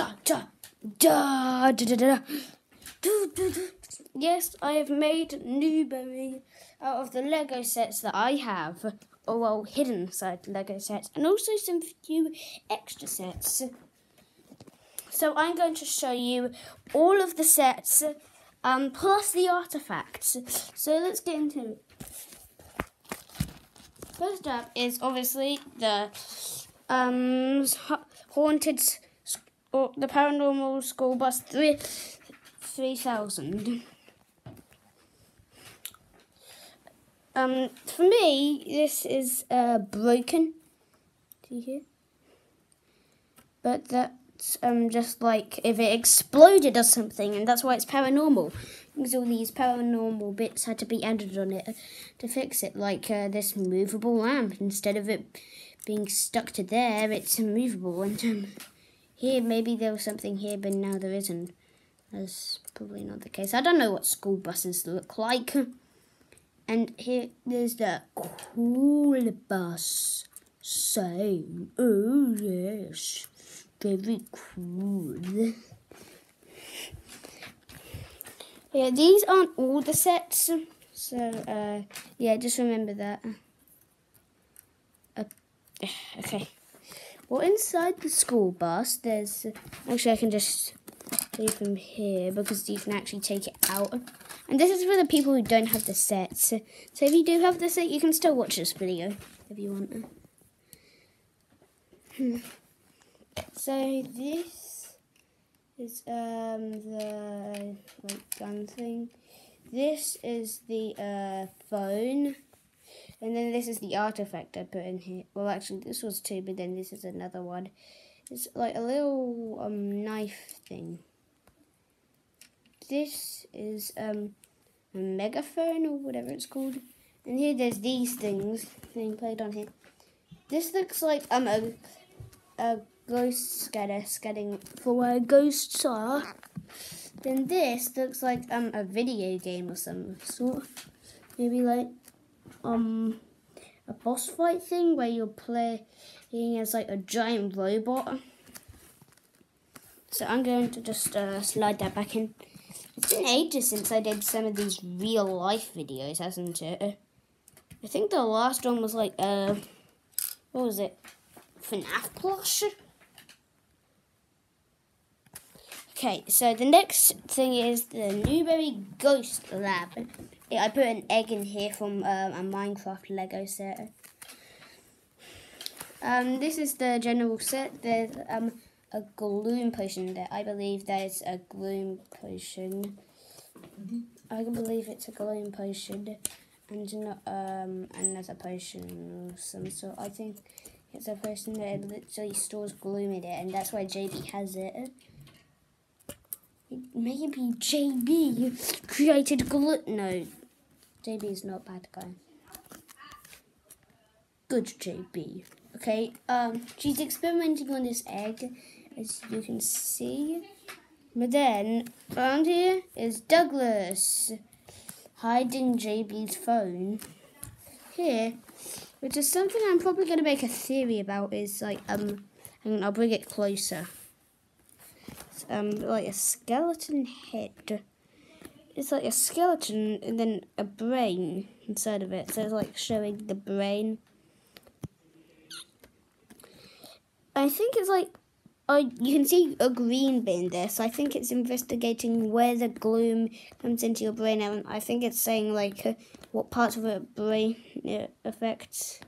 da, da, da, da, da, da. Yes, I have made Newbury out of the Lego sets that I have. Oh, well, hidden side Lego sets, and also some few extra sets. So I'm going to show you all of the sets, um, plus the artifacts. So let's get into it. First up is obviously the um, haunted or the paranormal school bus three three thousand. Um, for me, this is uh, broken. Do you hear? But that's um, just like if it exploded or something, and that's why it's paranormal. Because all these paranormal bits had to be added on it to fix it, like uh, this movable lamp. Instead of it being stuck to there, it's movable. And um, here, maybe there was something here, but now there isn't. That's probably not the case. I don't know what school buses look like. And here there's the cool bus. So, oh yes, very cool. Yeah, these aren't all the sets. So, uh, yeah, just remember that. Uh, okay. Well, inside the school bus, there's... Actually, I can just do from here because you can actually take it out. And this is for the people who don't have the set. So, so if you do have the set, you can still watch this video if you want. Hmm. So this is um the like gun thing. This is the uh, phone. And then this is the artifact I put in here. Well, actually, this was two, but then this is another one. It's like a little um, knife thing this is um, a megaphone or whatever it's called. And here there's these things being played on here. This looks like um a, a ghost scanner scanning for where ghosts are. Then this looks like um a video game or some sort. Maybe like um a boss fight thing where you're playing as like a giant robot. So I'm going to just uh, slide that back in. It's been ages since I did some of these real life videos, hasn't it? I think the last one was like, uh, what was it? FNAF plush? Okay, so the next thing is the Newbury Ghost Lab. I put an egg in here from um, a Minecraft Lego set. Um, this is the general set. There's um, a gloom potion there. I believe there's a gloom potion. Mm-hmm. I believe it's a gloom potion and not um another potion of some sort. I think it's a potion that literally stores gloom in it and that's why JB has it. Maybe JB created gloom. JB is not bad guy. Good JB. Okay, um, she's experimenting on this egg as you can see. But then, around here is Douglas hiding JB's phone. Here, which is something I'm probably going to make a theory about, is like, um, and I'll bring it closer. It's, um, like a skeleton head. It's like a skeleton and then a brain inside of it. So it's like showing the brain. I think it's like Oh, you can see a green bin there, so I think it's investigating where the gloom comes into your brain, and I think it's saying like uh, what parts of the brain it affects.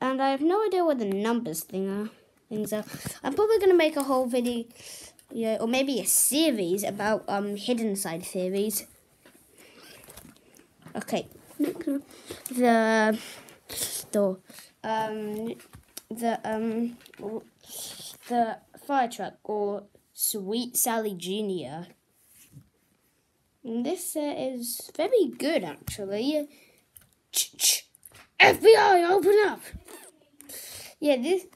And I have no idea what the numbers thing are. Things are. I'm probably gonna make a whole video, yeah, or maybe a series about um hidden side theories. Okay, the door, um, the um the fire truck or Sweet Sally Jr. This set is very good actually. Ch-ch. FBI, open up! Yeah, this.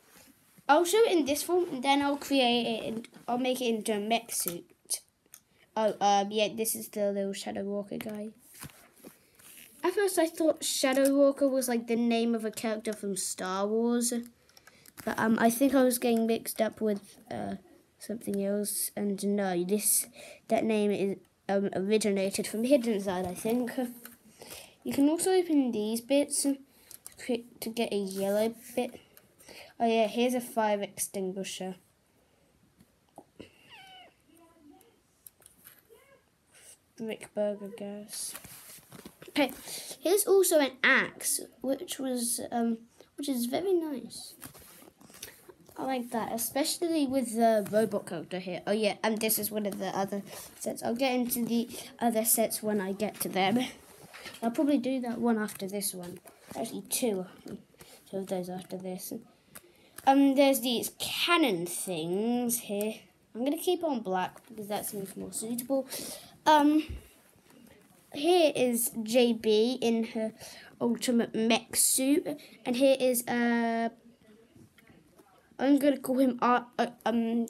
I'll show it in this form, and then I'll create it, and I'll make it into a mech suit. Oh, um, yeah, this is the little Shadow Walker guy. At first, I thought Shadow Walker was like the name of a character from Star Wars. But um, I think I was getting mixed up with uh, something else. And no, this that name is um, originated from Hidden Side, I think. You can also open these bits to get a yellow bit. Oh yeah, here's a fire extinguisher. Rick burger gas. Okay, here's also an axe, which was um, which is very nice. I like that, especially with the robot character here. Oh yeah, and this is one of the other sets. I'll get into the other sets when I get to them. I'll probably do that one after this one. Actually, two, two of those after this. Um, there's these cannon things here. I'm gonna keep on black because that seems more suitable. Um, here is JB in her ultimate mech suit, and here is uh, I'm gonna call him R uh, um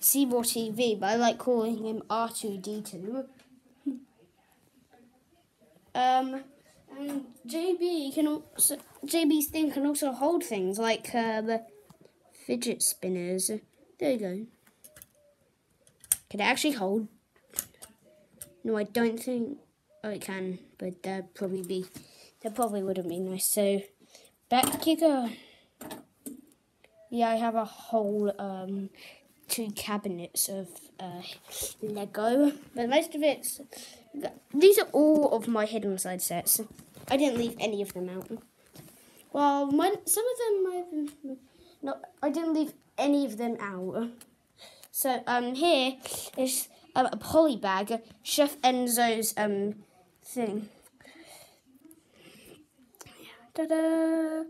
Seymour TV, but I like calling him R2D2. um, and JB can also JB's thing can also hold things like uh, the fidget spinners. There you go. Can it actually hold? No, I don't think oh, it can, but that'd probably be that probably wouldn't be nice. So back go. Yeah, I have a whole um, two cabinets of uh, Lego, but most of it's these are all of my hidden side sets. I didn't leave any of them out. Well, one, some of them I've no, I didn't leave any of them out. So um, here is a poly bag, Chef Enzo's um thing. Ta-da!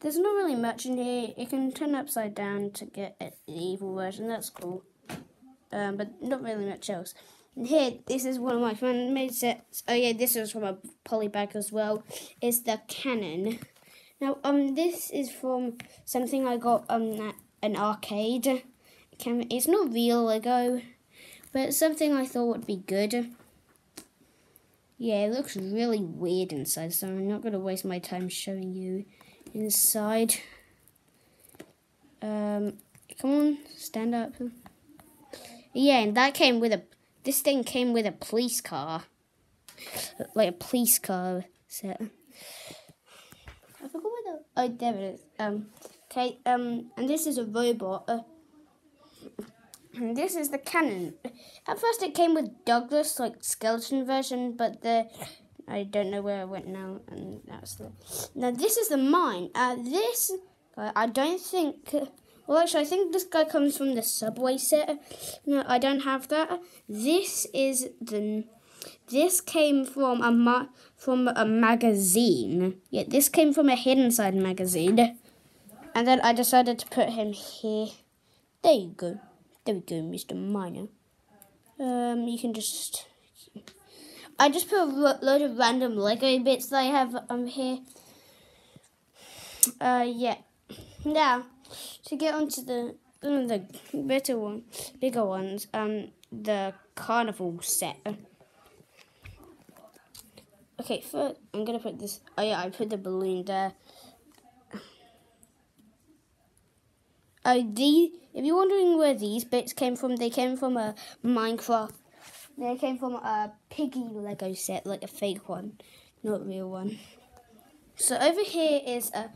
There's not really much in here. You can turn upside down to get the evil version. That's cool. Um, but not really much else. And here, this is one of my fan made sets. Oh yeah, this is from a polybag as well. It's the cannon. Now, um, this is from something I got um an arcade. Can it's not real Lego, but something I thought would be good. Yeah, it looks really weird inside, so I'm not going to waste my time showing you inside. Um, come on, stand up. Yeah, and that came with a, this thing came with a police car. Like a police car set. I forgot where the, oh, there it is. Um, okay, um, and this is a robot. Uh, and this is the cannon. At first it came with Douglas, like skeleton version, but the I don't know where I went now, and that's the. Now this is the mine. Uh, this I don't think. Well, actually, I think this guy comes from the subway set. No, I don't have that. This is the. This came from a ma- from a magazine. Yeah, this came from a Hidden Side magazine, and then I decided to put him here. There you go. There we go, Mr. Miner. Um, you can just I just put a load of random Lego bits that I have um here. Uh, yeah. Now, to get onto the one of the better one, bigger ones, um, the carnival set. Okay, first I'm gonna put this. Oh yeah, I put the balloon there. Oh, the if you're wondering where these bits came from, they came from a Minecraft they came from a piggy Lego set, like a fake one, not real one. So over here is a,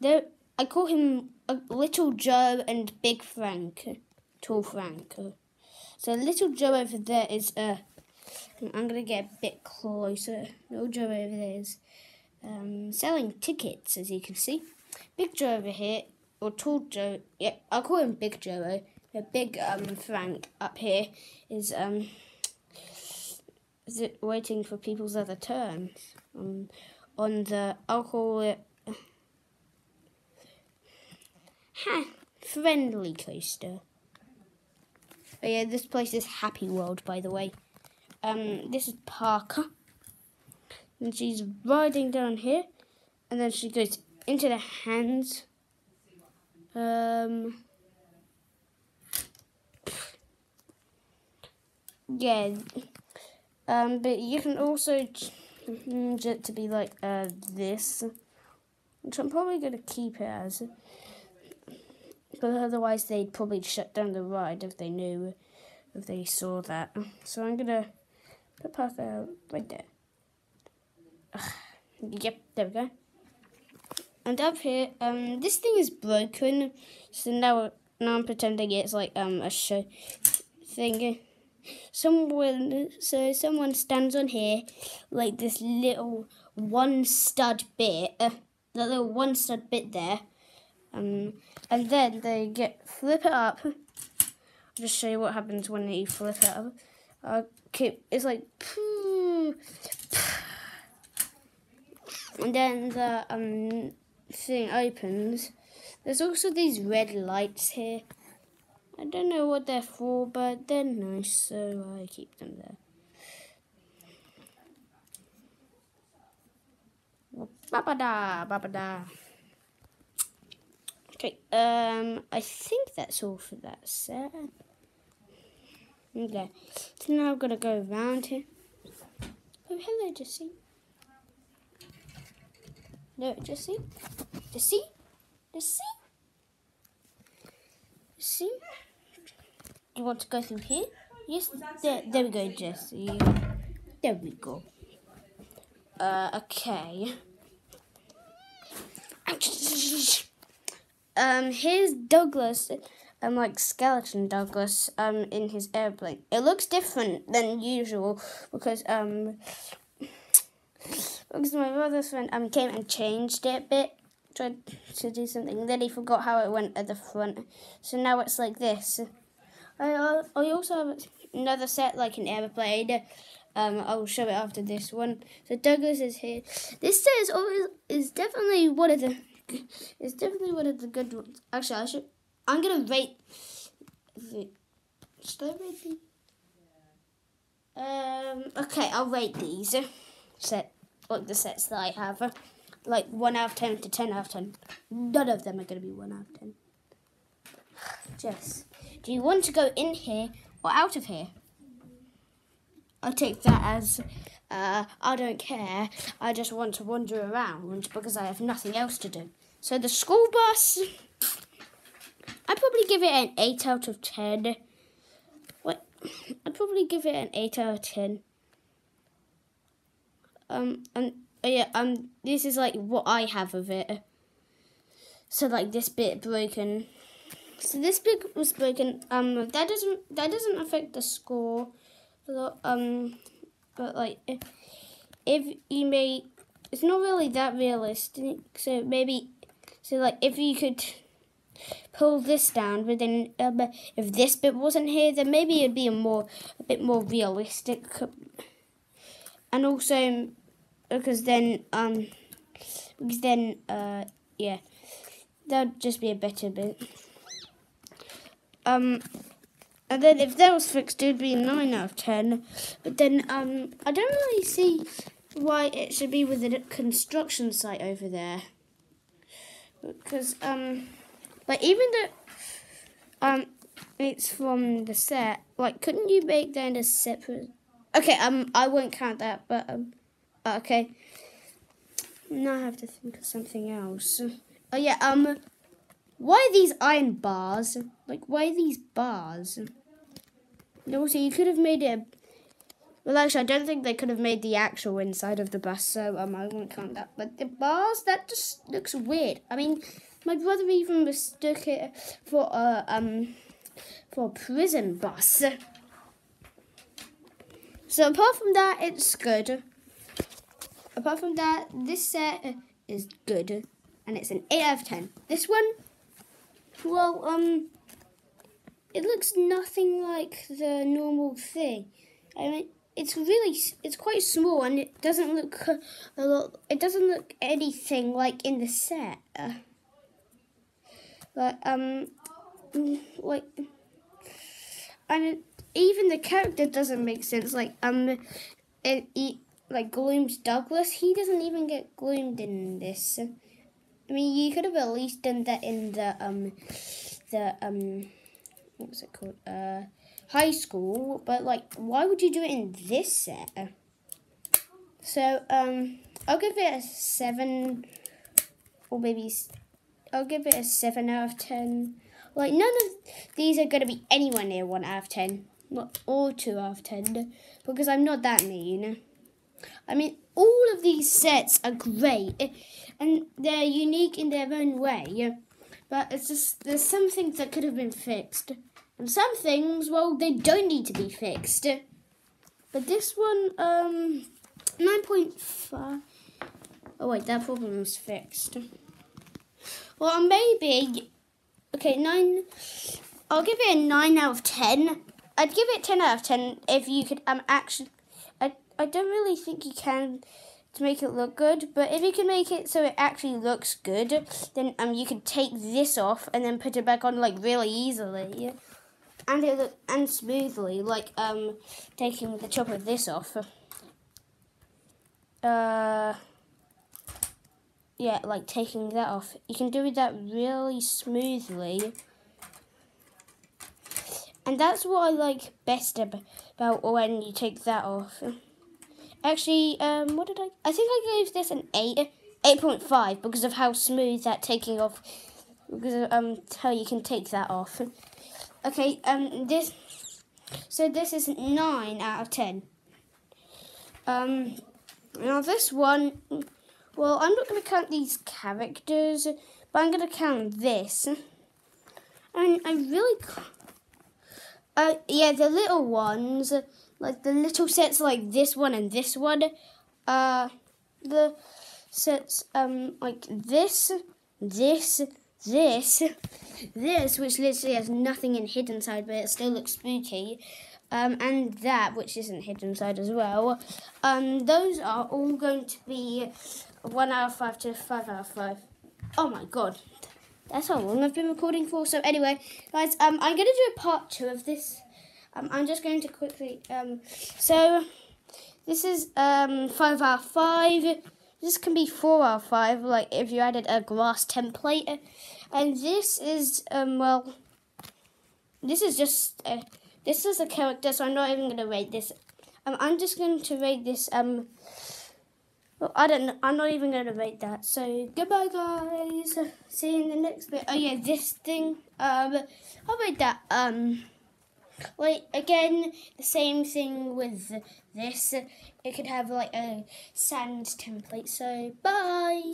there. I call him a Little Joe and Big Frank, Tall Frank. So Little Joe over there is a. I'm gonna get a bit closer. Little Joe over there is um, selling tickets, as you can see. Big Joe over here, or Tall Joe. Yeah, I'll call him Big Joe. A big um, Frank up here is um, waiting for people's other turns on on the it ha, friendly coaster. Oh yeah, this place is Happy World, by the way. Um, this is Parker, and she's riding down here, and then she goes into the hands. Um. Yeah, um, but you can also change it to be like uh, this, which I'm probably going to keep it as. But otherwise, they'd probably shut down the ride if they knew, if they saw that. So I'm gonna put Parker right there. Ugh. Yep, there we go. And up here, um, this thing is broken. So now, now I'm pretending it's like um a show thing. Someone, so someone stands on here, like this little one stud bit, uh, little one stud bit there, um, and then they get flip it up. I'll just show you what happens when you flip it up. Okay, it's like, and then the um thing opens. There's also these red lights here. I don't know what they're for, but they're nice, so I keep them there. Ba-ba-da, ba-ba-da. Okay, um, I think that's all for that set. Okay, so now I'm gonna go around here. Oh, hello, Jessie. No, Jessie? Jessie? Jessie? See? You want to go through here? Yes, there, there we go, Jessie. There we go. Uh, okay. Um, here's Douglas, um, like skeleton Douglas, um, in his airplane. It looks different than usual because, um, because my brother's friend, um, came and changed it a bit tried to do something. Then he forgot how it went at the front. So now it's like this. I, I also have another set like an airplane. Um, I'll show it after this one. So Douglas is here. This set is always is definitely one of the is definitely one of the good ones. Actually, I should. I'm gonna rate. Should I rate these? Um. Okay, I'll rate these set like the sets that I have like 1 out of 10 to 10 out of 10. None of them are to be 1 out of 10. Jess, do you want to go in here or out of here? I'll take that as uh, I don't care. I just want to wander around because I have nothing else to do. So the school bus, I'd probably give it an 8 out of 10. What? I'd probably give it an 8 out of 10. Um, and Oh yeah, um, this is like what I have of it. So like this bit broken. So this bit was broken. Um, that doesn't that doesn't affect the score. Um, but like if, if you may, it's not really that realistic. So maybe, so like if you could pull this down, but then um, if this bit wasn't here, then maybe it'd be a more a bit more realistic. And also because then um because then uh yeah that'd just be a better bit um and then if that was fixed it'd be a 9 out of 10 but then um I don't really see why it should be with a construction site over there because um like even though um it's from the set like couldn't you make that a separate okay um I won't count that but um Okay. Now I have to think of something else. Oh yeah, um why are these iron bars? Like why these bars? Also you could have made it well actually I don't think they could have made the actual inside of the bus, so um I won't count that. But the bars that just looks weird. I mean my brother even mistook it for a um for a prison bus. So apart from that it's good apart from that, this set is good, and it's an 8 out of 10. This one, well, um, it looks nothing like the normal thing. I mean, it's really, it's quite small, and it doesn't look a lot, it doesn't look anything like in the set. But, um, like, and even the character doesn't make sense. Like, um, it, it like glooms Douglas, he doesn't even get gloomed in this. I mean, you could have at least done that in the um, the um, what's it called? Uh, high school. But like, why would you do it in this set? So um, I'll give it a seven, or maybe I'll give it a seven out of ten. Like none of these are going to be anywhere near one out of ten, or two out of ten, because I'm not that mean. I mean, all of these sets are great, and they're unique in their own way. But it's just there's some things that could have been fixed, and some things, well, they don't need to be fixed. But this one, um, nine point five. Oh wait, that problem was fixed. Well, maybe Okay, nine. I'll give it a nine out of ten. I'd give it ten out of ten if you could um actually. I I don't really think you can to make it look good, but if you can make it so it actually looks good, then um you could take this off and then put it back on like really easily, and it and smoothly like um taking the top of this off. Uh yeah, like taking that off. You can do that really smoothly. And that's what I like best about when you take that off. Actually, um, what did I... I think I gave this an 8, 8.5 because of how smooth that taking off, because um, how you can take that off. Okay, um, this... So this is 9 out of 10. Um, now this one well, I'm not going to count these characters, but I'm going to count this. And I really... Uh, yeah, the little ones, like the little sets like this one and this one, uh, the sets um like this, this, this, this, which literally has nothing in hidden side, but it still looks spooky, um, and that, which isn't hidden side as well. Um, those are all going to be one out of five to five out of five. Oh my god. That's how long I've been recording for. So anyway, guys, um, I'm going to do a part two of this. Um, I'm just going to quickly, um, so this is um, five out of five. This can be four out of five, like if you added a grass template. And this is, um, well, this is just, uh, this is a character, so I'm not even going to rate this. Um, I'm just going to rate this, um, well, I don't know. I'm not even going to rate that. So, goodbye, guys. See you in the next bit. Oh, yeah, this thing. Um, I'll rate that. Um, like, again, the same thing with this. It could have, like, a sand template. So, bye.